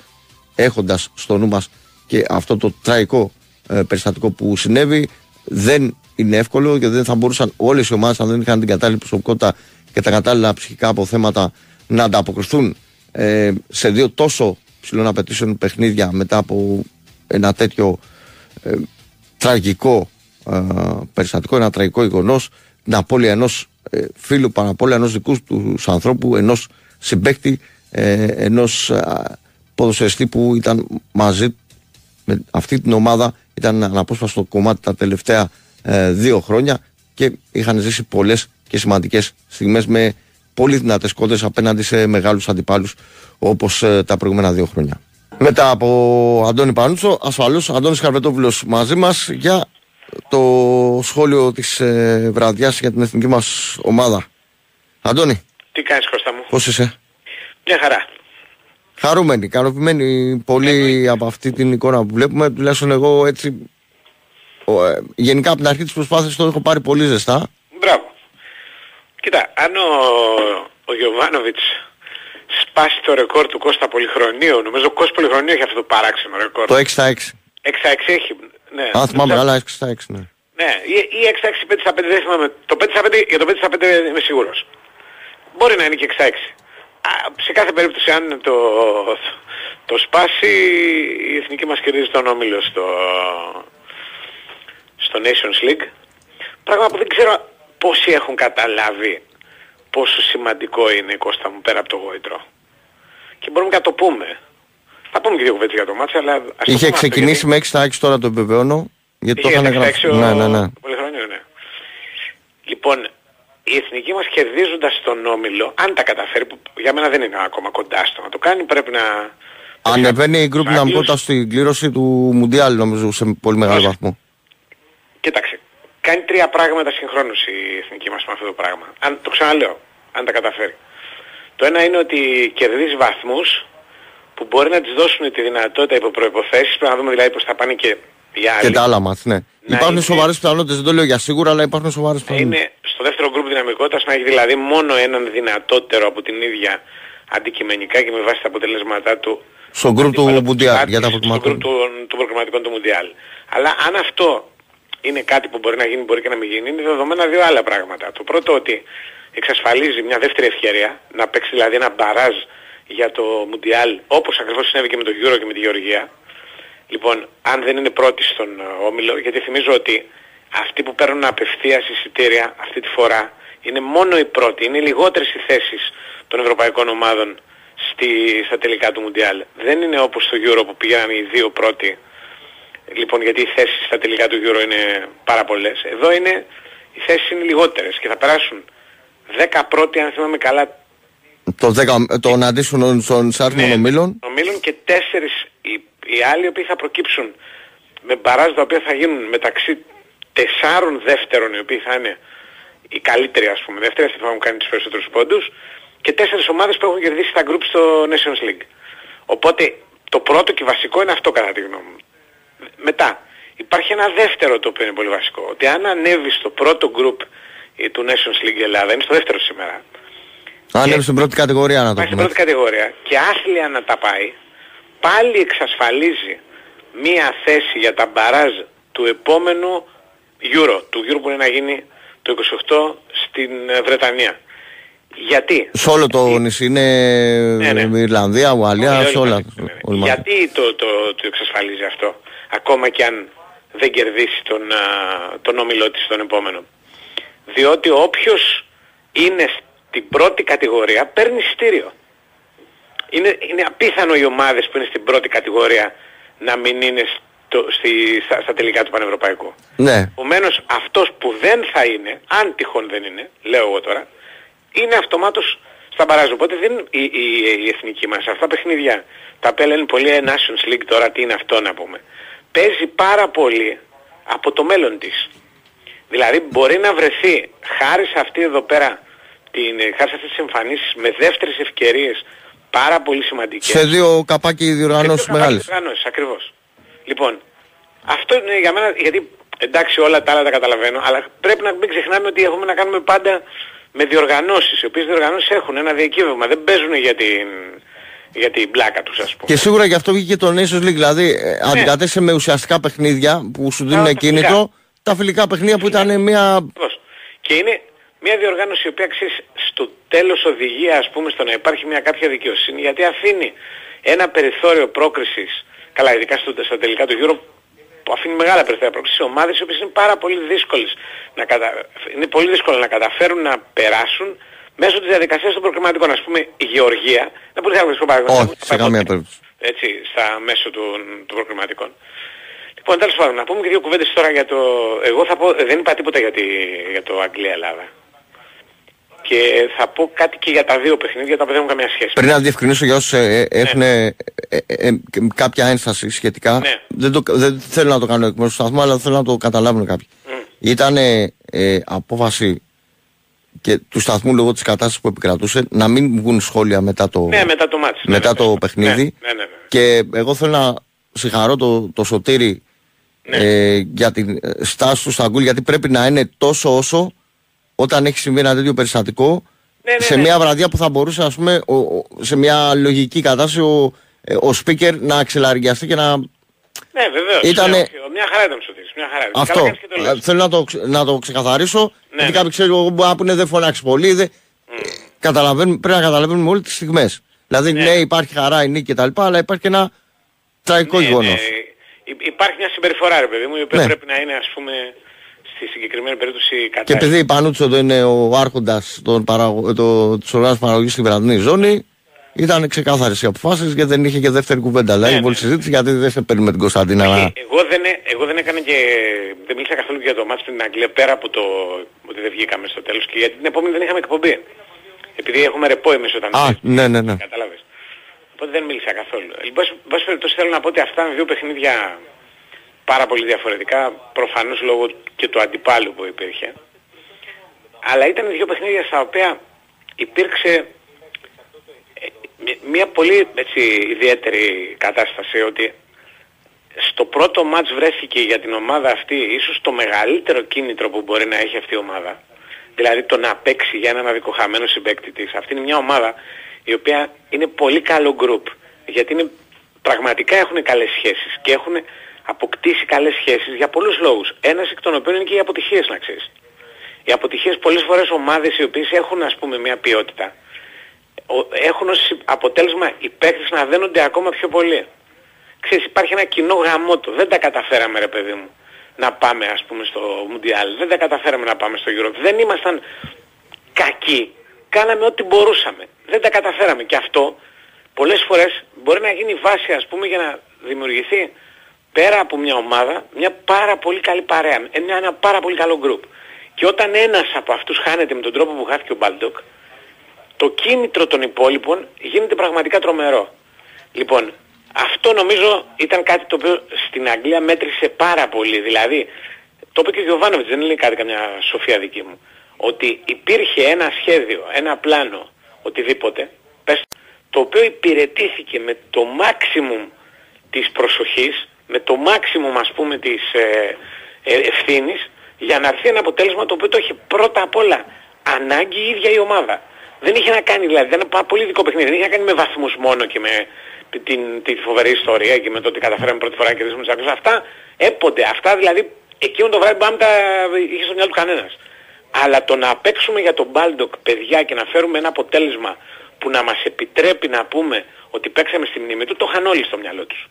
έχοντας στο νου μας και αυτό το τραγικό ε, περιστατικό που συνέβη. Δεν είναι εύκολο και δεν θα μπορούσαν όλες οι ομάδες, αν δεν είχαν την κατάλληλη προσωπικότητα και τα κατάλληλα ψυχικά αποθέματα, να ανταποκριθούν ε, σε δύο τόσο ψηλών απαιτήσεων παιχνίδια μετά από ένα τέτοιο ε, τραγικό ε, περιστατικό, ένα τραγικό γεγονός, την απώλεια ενός ε, φίλου πάνω απ' όλα ενός δικού τους ανθρώπου, ενός συμπέκτη, ε, ενός ποδοσφαιριστή που ήταν μαζί με αυτή την ομάδα, ήταν αναπόσπαστο κομμάτι τα τελευταία ε, δύο χρόνια και είχαν ζήσει πολλές και σημαντικές στιγμές με πολύ δυνατές κόντρες απέναντι σε μεγάλους αντιπάλους όπως τα προηγούμενα δύο χρόνια. Μετά από Αντώνη Πανούτσο, ασφαλώς Αντώνης Καρπετόπουλο μαζί μας για το σχόλιο της ε, βραδιάς για την εθνική μας ομάδα. Αντώνη. Τι κάνεις Κώστα μου; Πώς είσαι; Μια χαρά. Χαρούμενοι, ικανοποιημένοι πολύ από αυτή την εικόνα που βλέπουμε. Τουλάχιστον εγώ έτσι. Ο, ε, γενικά από την αρχή της προσπάθειας το έχω πάρει πολύ ζεστά. Μπράβο. Κοίτα, αν ο, ο Γιωβάνοβιτς σπάσει το ρεκόρ του Κώστα Πολυχρονίου. Νομίζω ο Κώστας Πολυχρονίου έχει αυτό το παράξενο ρεκόρ. Το 6 στα 6. 6 στα 6 έχει, ναι. Αν θυμάμαι καλά 6 στα 6, ναι. Ναι, ή, ή 6 στα 6, 5 στα 5 δεν θυμάμαι. Το 5 στα 5, για το 5 στα 5 είμαι σίγουρος. Μπορεί να είναι και 6 στα 6. Σε κάθε περίπτωση αν το, το σπάσει η εθνική μας κερδίζει τον όμιλο στο, στο Nations League. Πράγμα που δεν ξέρω πόσοι έχουν καταλάβει πόσο σημαντικό είναι η Κώστα μου πέρα από το γόητρο. Και μπορούμε να το πούμε. Θα πούμε και δύο κουβέντες για το μάτς, αλλά ας Είχε το ξεκινήσει με 6 στα 6 τώρα το επιβεβαιώνω. Γιατί το είχαν γράψει. Ναι, ναι, ναι. Πολυχρονίου, ναι. Λοιπόν, η εθνική μας κερδίζοντας τον Όμιλο, αν τα καταφέρει, που για μένα δεν είναι ακόμα κοντά στο να το κάνει, πρέπει να... Ανεβαίνει η γκρουπ να μπούτα στην κλήρωση του Μουντιάλ νομίζω σε πολύ μεγάλο βαθμό. Κοίταξε, κάνει τρία πράγματα συγχρόνως η εθνική μας με αυτό το πράγμα. Αν, το ξαναλέω, αν τα καταφέρει. Το ένα είναι ότι κερδίζει βαθμούς που μπορεί να τις δώσουν τη δυνατότητα υπό προϋποθέσεις, πρέπει να δούμε δηλαδή πως θα πάνε και οι άλλοι. Και τα άλλα μας, ναι. Να υπάρχουν είναι... σοβαρές πιθανότητες, δεν το λέω για σίγουρα, αλλά υπάρχουν σοβαρές πιθανότητες. Είναι στο δεύτερο γκρουπ δυναμικότητας να έχει δηλαδή μόνο έναν δυνατότερο από την ίδια αντικειμενικά και με βάση τα αποτελέσματά του στο γκρουπ του Μουντιάλ. Για τα στο γκρουπ των, των προγραμματικών του Μουντιάλ. Αλλά αν αυτό είναι κάτι που μπορεί να γίνει, μπορεί και να μην γίνει, είναι δεδομένα δύο άλλα πράγματα. Το πρώτο ότι εξασφαλίζει μια δεύτερη ευκαιρία, να παίξει δηλαδή ένα μπαράζ για το Μουντιάλ, όπως ακριβώς συνέβη και με το Euro και με τη Γεωργία. Λοιπόν, αν δεν είναι πρώτη στον ε, όμιλο, γιατί θυμίζω ότι αυτοί που παίρνουν απευθείας εισιτήρια αυτή τη φορά είναι μόνο οι πρώτοι, είναι λιγότερες οι θέσεις των ευρωπαϊκών ομάδων στη, στα τελικά του Μουντιάλ. Δεν είναι όπως στο Euro που πήγαν οι δύο πρώτοι. Λοιπόν, γιατί οι θέσεις στα τελικά του Euro είναι πάρα πολλές. Εδώ είναι, οι θέσεις είναι λιγότερες και θα περάσουν 10 πρώτοι, αν θυμάμαι καλά, το 10, τον αντίστοιχο στον αριθμό ναι, ομίλων. Ομίλων και τέσσερις οι, οι άλλοι οι οποίοι θα προκύψουν με μπαράζ τα οποία θα γίνουν μεταξύ τεσσάρων δεύτερων οι οποίοι θα είναι οι καλύτεροι ας πούμε δεύτεροι, αυτοί θα έχουν κάνει τους περισσότερους πόντους και τέσσερις ομάδες που έχουν κερδίσει τα group στο Nations League. Οπότε το πρώτο και βασικό είναι αυτό κατά τη γνώμη μου. Μετά υπάρχει ένα δεύτερο το οποίο είναι πολύ βασικό. Ότι αν ανέβεις στο πρώτο group ε, του Nations League Ελλάδα, είναι στο δεύτερο σήμερα. Ανέβεις στην πρώτη κατηγορία να το πούμε. Στην πρώτη κατηγορία και άθλια να τα πάει, πάλι εξασφαλίζει μία θέση για τα μπαράζ του επόμενου Euro, του Euro που είναι να γίνει το 28 στην ε, Βρετανία. Γιατί; Σε όλο το νησί είναι ναι, ναι. Ιρλανδία, Ουαλία, σε όλα. Γιατί το, το, το εξασφαλίζει αυτό, ακόμα και αν δεν κερδίσει τον, τον όμιλό της τον επόμενο; Διότι όποιος είναι στην πρώτη κατηγορία παίρνει εισιτήριο. Είναι, είναι απίθανο οι ομάδες που είναι στην πρώτη κατηγορία να μην είναι στο, στη, στα, στα, τελικά του Πανευρωπαϊκού. Ναι. Επομένως αυτός που δεν θα είναι, αν τυχόν δεν είναι, λέω εγώ τώρα, είναι αυτομάτως στα μπαράζ. Οπότε δεν η, η, η, εθνική μας αυτά τα παιχνίδια, τα οποία λένε πολύ ε, Nations League τώρα, τι είναι αυτό να πούμε, παίζει πάρα πολύ από το μέλλον της. Δηλαδή μπορεί να βρεθεί χάρη σε αυτή εδώ πέρα, την, χάρη σε αυτές τις εμφανίσεις με δεύτερες ευκαιρίες πάρα πολύ σημαντικές. Σε δύο καπάκι διοργανώσεις μεγάλες. διοργανώσεις, ακριβώς. Λοιπόν, αυτό είναι για μένα, γιατί εντάξει όλα τα άλλα τα καταλαβαίνω, αλλά πρέπει να μην ξεχνάμε ότι έχουμε να κάνουμε πάντα με διοργανώσεις, οι οποίες διοργανώσεις έχουν ένα διακύβευμα, δεν παίζουν για την, για την πλάκα τους ας πούμε. Και σίγουρα γι' αυτό βγήκε το Nations League, δηλαδή ε, ναι. με ουσιαστικά παιχνίδια που σου δίνουν κίνητρο, τα φιλικά παιχνίδια που ήταν μια... Και είναι μια διοργάνωση η οποία ξέρεις στο τέλος οδηγεί ας πούμε στο να υπάρχει μια κάποια δικαιοσύνη γιατί αφήνει ένα περιθώριο πρόκρισης, καλά ειδικά στο, στα τελικά του Euro που αφήνει μεγάλα περιθώρια πρόκριση σε ομάδες οι οποίες είναι πάρα πολύ δύσκολες να κατα... είναι πολύ δύσκολο να καταφέρουν να περάσουν μέσω της διαδικασίας των προκριματικών. Ας πούμε η Γεωργία, δεν μπορεί να χρησιμοποιήσει παράδειγμα. Όχι, σε καμία περίπτωση. Έτσι, στα μέσω των, των προκριματικών. Λοιπόν, τέλος πάντων, να πούμε και δύο κουβέντες τώρα για το... Εγώ θα πω, δεν είπα τίποτα για, τη... για το Αγγλία-Ελλάδα. Και θα πω κάτι και για τα δύο παιχνίδια τα οποία δεν έχουν καμία σχέση. Πριν να διευκρινίσω για όσους ε, ε έχουν ναι. ε, ε, κάποια ένσταση σχετικά, ναι. δεν, το, δεν θέλω να το κάνω εκ μέρους του σταθμού, αλλά θέλω να το καταλάβουν κάποιοι. Mm. Ήταν απόφαση και του σταθμού λόγω της κατάστασης που επικρατούσε να μην βγουν σχόλια μετά το, ναι, μετά το, μάτς, μετά ναι, το παιχνίδι. Και εγώ θέλω να συγχαρώ το, το Σωτήρι ε, για την στάση του στα γκουλ γιατί πρέπει να είναι τόσο όσο όταν έχει συμβεί ένα τέτοιο περιστατικό ναι, ναι, σε ναι. μια βραδιά που θα μπορούσε ας πούμε ο, ο, σε μια λογική κατάσταση ο, ε, ο speaker να αξελαργιαστεί και να... Ναι βεβαίως, Ήτανε... ναι, μια χαρά ήταν Σωτήρης, μια χαρά ήταν. Αυτό, το θέλω να το, να το ξεκαθαρίσω ναι, γιατί ναι. κάποιοι ξέρουν εγώ που είναι δεν φωνάξεις πολύ δεν... Mm. Καταλαβαίνουν, πρέπει να καταλαβαίνουμε όλες τις στιγμές. Δηλαδή ναι, ναι υπάρχει χαρά, η νίκη κτλ. Αλλά υπάρχει και ένα τραγικό ναι, γεγονός. Ναι. Υπάρχει μια συμπεριφορά ρε παιδί μου η οποία ναι. πρέπει να είναι ας πούμε στη συγκεκριμένη περίπτωση κατά. Και επειδή η Πανούτσο δεν είναι ο άρχοντας των παραγω... το... της οργάνωσης παραγωγής στην βραδινή ζώνη, ήταν ξεκάθαρες οι αποφάσεις και δεν είχε και δεύτερη κουβέντα. Δηλαδή, ναι, πολύ ναι. συζήτηση γιατί δεν σε παίρνει με την Κωνσταντίνα. Εγώ, δεν, εγώ δεν έκανα και δεν μίλησα καθόλου για το μάτι στην Αγγλία πέρα από το ότι δεν βγήκαμε στο τέλος και γιατί την επόμενη δεν είχαμε εκπομπή. Επειδή έχουμε ρεπό εμείς όταν... Α, ναι, ναι, ναι. Κατάλαβες. Οπότε δεν μίλησα καθόλου. Λοιπόν, βάση περιπτώσει θέλω να πω ότι αυτά είναι δύο παιχνίδια πάρα πολύ διαφορετικά, προφανώς λόγω και του αντιπάλου που υπήρχε. Αλλά ήταν δύο παιχνίδια στα οποία υπήρξε ε, μια πολύ έτσι, ιδιαίτερη κατάσταση ότι στο πρώτο μάτς βρέθηκε για την ομάδα αυτή ίσως το μεγαλύτερο κίνητρο που μπορεί να έχει αυτή η ομάδα. Δηλαδή το να παίξει για έναν αδικοχαμένο συμπέκτη της. Αυτή είναι μια ομάδα η οποία είναι πολύ καλό γκρουπ. Γιατί είναι, πραγματικά έχουν καλές σχέσεις και έχουν αποκτήσει καλές σχέσεις για πολλούς λόγους. Ένας εκ των οποίων είναι και οι αποτυχίες να ξέρεις. Οι αποτυχίες πολλές φορές ομάδες οι οποίες έχουν ας πούμε μια ποιότητα έχουν ως αποτέλεσμα οι παίκτες να δένονται ακόμα πιο πολύ. Ξέρεις υπάρχει ένα κοινό γαμότο. Δεν τα καταφέραμε ρε παιδί μου να πάμε ας πούμε στο Μουντιάλ. Δεν τα καταφέραμε να πάμε στο Europe. Δεν ήμασταν κακοί. Κάναμε ό,τι μπορούσαμε. Δεν τα καταφέραμε. Και αυτό πολλές φορές μπορεί να γίνει βάση ας πούμε για να δημιουργηθεί πέρα από μια ομάδα μια πάρα πολύ καλή παρέα. Ένα, ένα πάρα πολύ καλό γκρουπ. Και όταν ένας από αυτούς χάνεται με τον τρόπο που χάθηκε ο Μπάλντοκ, το κίνητρο των υπόλοιπων γίνεται πραγματικά τρομερό. Λοιπόν, αυτό νομίζω ήταν κάτι το οποίο στην Αγγλία μέτρησε πάρα πολύ. Δηλαδή, το είπε και ο Γιοβάνοβιτς, δεν είναι κάτι καμιά σοφία δική μου. Ότι υπήρχε ένα σχέδιο, ένα πλάνο, οτιδήποτε, το οποίο υπηρετήθηκε με το maximum της προσοχής, με το maximum ας πούμε της ε, ε, ευθύνης, για να έρθει ένα αποτέλεσμα το οποίο το έχει πρώτα απ' όλα ανάγκη η ίδια η ομάδα. Δεν είχε να κάνει δηλαδή, δεν είναι ένα πολύ ειδικό παιχνίδι, δεν είχε να κάνει με βαθμούς μόνο και με την, τη φοβερή ιστορία και με το ότι καταφέραμε πρώτη φορά να κερδίσουμε τους Άγγλους. Αυτά έπονται, αυτά δηλαδή εκείνο το βράδυ μπάμ τα είχε στο μυαλό του κανένας. Αλλά το να παίξουμε για τον Μπάλντοκ παιδιά και να φέρουμε ένα αποτέλεσμα που να μας επιτρέπει να πούμε ότι παίξαμε στη μνήμη του, το είχαν όλοι στο μυαλό τους.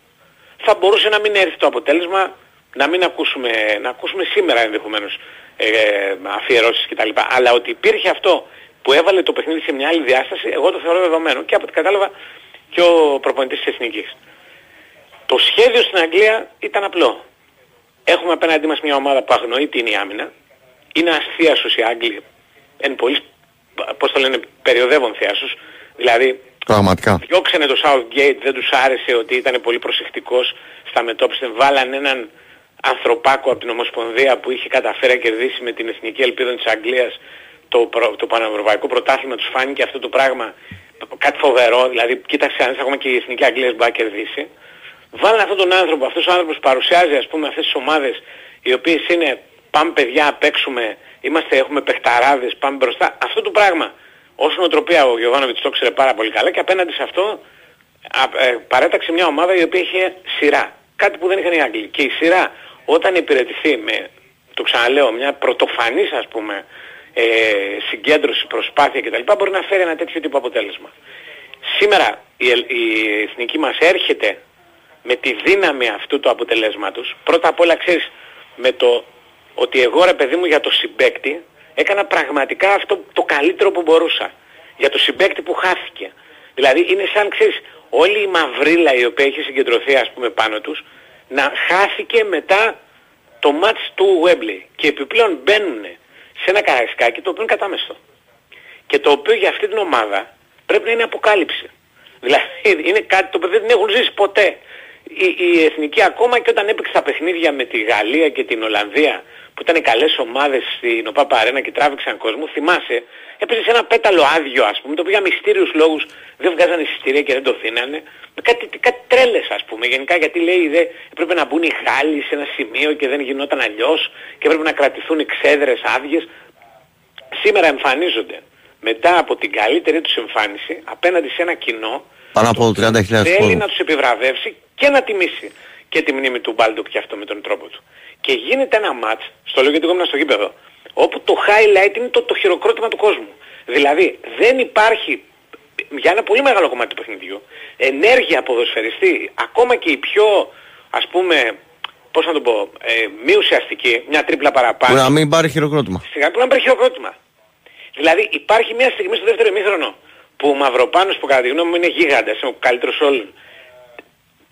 Θα μπορούσε να μην έρθει το αποτέλεσμα, να μην ακούσουμε, να ακούσουμε σήμερα ενδεχομένως ε, αφιερώσεις κτλ. Αλλά ότι υπήρχε αυτό που έβαλε το παιχνίδι σε μια άλλη διάσταση, εγώ το θεωρώ δεδομένο και από ό,τι κατάλαβα και ο προπονητής της Εθνικής. Το σχέδιο στην Αγγλία ήταν απλό. Έχουμε απέναντί μας μια ομάδα που αγνοεί την η άμυνα. Είναι αστείασος οι Άγγλοι. Εν πολύ, πώς το λένε, περιοδεύουν θείασος. Δηλαδή, Πραγματικά. διώξανε το Southgate, δεν τους άρεσε ότι ήταν πολύ προσεκτικός στα μετώπιση. Βάλανε έναν ανθρωπάκο από την Ομοσπονδία που είχε καταφέρει να κερδίσει με την Εθνική Ελπίδα της Αγγλίας το, το Πανευρωπαϊκό Πρωτάθλημα τους φάνηκε αυτό το πράγμα κάτι φοβερό, δηλαδή κοίταξε αν ακόμα και η Εθνική Αγγλίας μπορεί να κερδίσει. Βάλανε αυτόν τον άνθρωπο, αυτός ο άνθρωπος παρουσιάζει ας πούμε αυτές τις ομάδες οι οποίες είναι πάμε παιδιά, παίξουμε, είμαστε, έχουμε παιχταράδες, πάμε μπροστά. Αυτό το πράγμα ως νοοτροπία ο Γιωβάνοβιτς το ξέρει πάρα πολύ καλά και απέναντι σε αυτό α, ε, παρέταξε μια ομάδα η οποία είχε σειρά. Κάτι που δεν είχαν οι Άγγλοι. Και η σειρά όταν υπηρετηθεί με, το ξαναλέω, μια πρωτοφανής ας πούμε ε, συγκέντρωση, προσπάθεια κτλ. μπορεί να φέρει ένα τέτοιο τύπο αποτέλεσμα. Σήμερα η, η εθνική μας έρχεται με τη δύναμη αυτού του αποτελέσματος. Πρώτα απ' όλα ξέρεις με το ότι εγώ ρε παιδί μου για το συμπέκτη έκανα πραγματικά αυτό το καλύτερο που μπορούσα. Για το συμπέκτη που χάθηκε. Δηλαδή είναι σαν ξέρεις όλη η μαυρίλα η οποία έχει συγκεντρωθεί ας πούμε πάνω τους να χάθηκε μετά το μάτς του Wembley και επιπλέον μπαίνουν σε ένα καραϊσκάκι το οποίο είναι κατάμεστο. Και το οποίο για αυτή την ομάδα πρέπει να είναι αποκάλυψη. Δηλαδή είναι κάτι το οποίο δεν έχουν ζήσει ποτέ. Η, η εθνική ακόμα και όταν έπαιξε τα παιχνίδια με τη Γαλλία και την Ολλανδία που ήταν καλές ομάδες στην ΟΠΑΠΑ Αρένα και τράβηξαν κόσμο, θυμάσαι, έπαιζε σε ένα πέταλο άδειο ας πούμε, το οποίο για μυστήριους λόγους δεν βγάζανε εισιτήρια και δεν το θύνανε. Κάτι, κάτι τρέλες ας πούμε, γενικά γιατί λέει δε, έπρεπε να μπουν οι Γάλλοι σε ένα σημείο και δεν γινόταν αλλιώς και έπρεπε να κρατηθούν οι ξέδρες άδειες. Σήμερα εμφανίζονται μετά από την καλύτερη τους εμφάνιση απέναντι σε ένα κοινό πάνω από 30.000 θέλει να τους επιβραβεύσει και να τιμήσει και τη μνήμη του Μπάλντοκ και αυτό με τον τρόπο του. Και γίνεται ένα ματς, στο λέω γιατί εγώ ήμουν στο γήπεδο, όπου το highlight είναι το, το χειροκρότημα του κόσμου. Δηλαδή δεν υπάρχει για ένα πολύ μεγάλο κομμάτι του παιχνιδιού ενέργεια ποδοσφαιριστή, ακόμα και η πιο ας πούμε πώς να το πω, ε, μη ουσιαστική, μια τρίπλα παραπάνω. Που να μην πάρει χειροκρότημα. Σιγά που να πάρει χειροκρότημα. Δηλαδή υπάρχει μια στιγμή στο δεύτερο ημίχρονο που ο Μαυροπάνος που κατά τη γνώμη μου είναι γίγαντας, είναι ο καλύτερος όλων,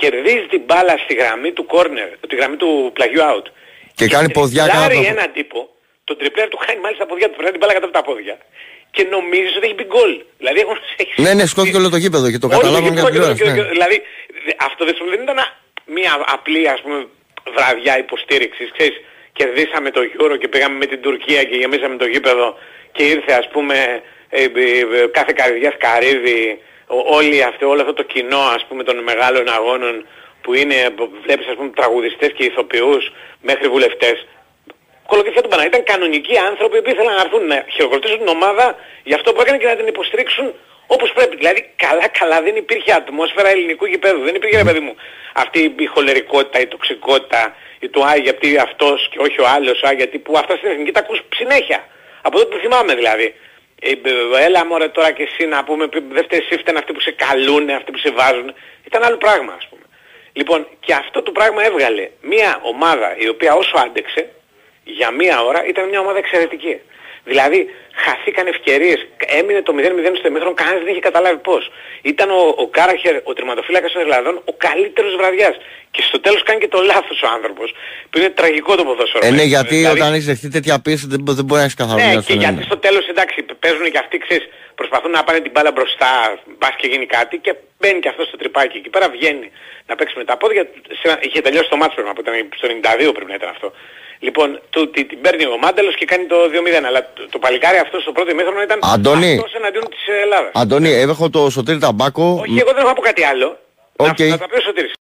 κερδίζει την μπάλα στη γραμμή του corner, τη γραμμή του πλαγιού out. Και, και κάνει ποδιά κάτω. Και έναν τύπο, τον τριπλέρ του χάνει μάλιστα ποδιά του, φέρνει την μπάλα κατά τα πόδια. Και νομίζεις ότι έχει μπει γκολ. Δηλαδή έχουν... Ναι, ναι, σκόθηκε όλο το γήπεδο και το καταλάβαμε για την ναι. Δηλαδή αυτό δεν ήταν μια απλή ας πούμε βραδιά υποστήριξης, ξέρεις, κερδίσαμε το Euro και πήγαμε με την Τουρκία και γεμίσαμε το γήπεδο και ήρθε ας πούμε ε, ε, ε, κάθε καρδιά σκαρίδι όλοι αυτό, όλο αυτό το κοινό ας πούμε των μεγάλων αγώνων που είναι, βλέπεις ας πούμε τραγουδιστές και ηθοποιούς μέχρι βουλευτές. Κολοκυθιά του Παναγία ήταν κανονικοί άνθρωποι που ήθελαν να έρθουν να χειροκροτήσουν την ομάδα για αυτό που έκανε και να την υποστηρίξουν Όπως πρέπει. Δηλαδή καλά καλά δεν υπήρχε ατμόσφαιρα ελληνικού γηπέδου. Δεν υπήρχε ρε παιδί μου αυτή η χολερικότητα, η τοξικότητα, η του «Α, γιατί αυτός και όχι ο άλλος, α, γιατί που αυτά στην εθνική τα ακούς συνέχεια. Από τότε που θυμάμαι δηλαδή. Ε, έλα μωρέ τώρα και εσύ να πούμε, δεύτερη σύφτεν αυτοί που σε καλούν, αυτοί που σε βάζουν. Ήταν άλλο πράγμα ας πούμε. Λοιπόν, και αυτό το πράγμα έβγαλε μια ομάδα η οποία όσο άντεξε, για μία ώρα ήταν μια ομάδα εξαιρετική. Δηλαδή χαθήκαν ευκαιρίες, έμεινε το 0-0 στο ημίχρονο, κανένας δεν είχε καταλάβει πώς. Ήταν ο, ο Κάραχερ, ο τερματοφύλακας των Ελλάδων, ο καλύτερος βραδιάς. Και στο τέλος κάνει και το λάθος ο άνθρωπος, που είναι τραγικό το ποδόσφαιρο. Ε, ναι, γιατί δηλαδή... όταν έχεις δεχτεί τέτοια πίεση δεν, δεν μπορεί να έχεις καθόλου. Ναι, και γιατί στο τέλος εντάξει παίζουν και αυτοί ξέρεις, προσπαθούν να πάνε την μπάλα μπροστά, μπας και γίνει κάτι και μπαίνει και αυτός στο τρυπάκι. Εκεί πέρα βγαίνει να παίξει με τα πόδια. Είχε τελειώσει το μάτσο πρέπει να πω, ήταν στο 92 πρέπει να ήταν αυτό. Λοιπόν, του, την, την παίρνει ο Μάντελος και κάνει το 2-0. Αλλά το, το παλικάρι αυτός στο πρώτο ημίχρονο ήταν Αντώνη, αυτός εναντίον της Ελλάδας. Αντώνη, έχω το Σωτήρι Ταμπάκο. Όχι, εγώ δεν έχω πω κάτι άλλο. Okay. Να, να τα πει ο Σωτήρης.